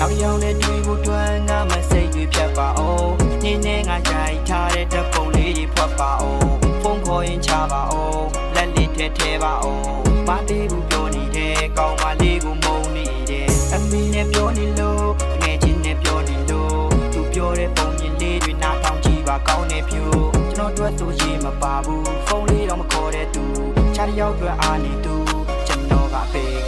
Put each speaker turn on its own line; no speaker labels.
နောက်တစ်ယောက်နဲ့တွေ့ဖို့တွန်းငါမစိတ်တွေဖြတ်ပါအောင်နင်းနဲ့ငါကြိုက်ထားတဲ့တပ်ပုံလေးတွေဖွက်ပါအောင်ဖုန်းခေါ်ရင်ချပါအောင်လက်လေးထဲထဲပါအောင်မသေးဘူးပြောနေတဲ့ကောင်းမလေးကိုမုန်းနေတယ်အမေနဲ့ပြောနေလို့ငယ်ချင်းနဲ့ပြောနေလို့သူပြောတဲ့ပုံပြင်လေးတွေနားထောင်ကြည့်ပါကောင်းနေဖြူကျွန်တော်တို့ဆိုရင်မပါဘူးဖုန်းလေးတော့မခေါ်တဲ့သူချားတယောက်အတွက်အားနေသူကျွန်တော်ကပေခံ